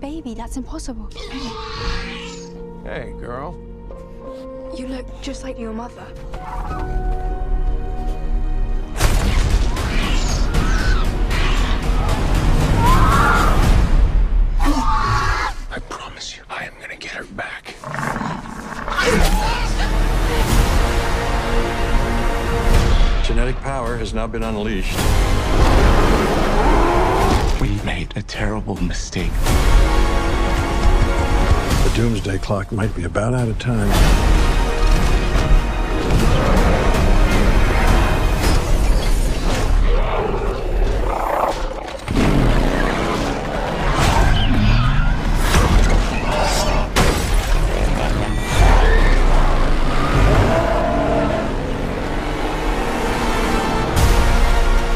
baby. That's impossible. Hey, girl. You look just like your mother. I promise you, I am gonna get her back. Genetic power has now been unleashed. We made a terrible mistake. The doomsday clock might be about out of time.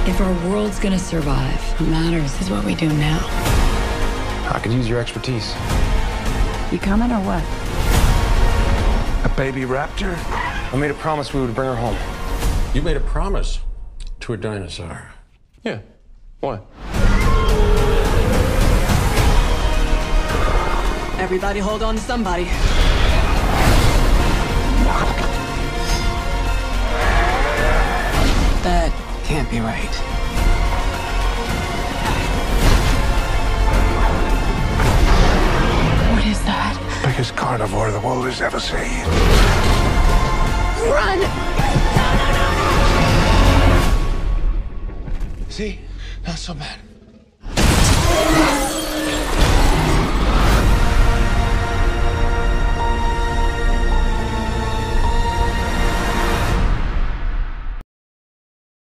If our world's gonna survive, what matters is what we do now. I could use your expertise. You coming or what? A baby raptor? I made a promise we would bring her home. You made a promise to a dinosaur. Yeah. What? Everybody hold on to somebody. That can't be right. What is that? Biggest carnivore the world has ever seen. Run! See? Not so bad.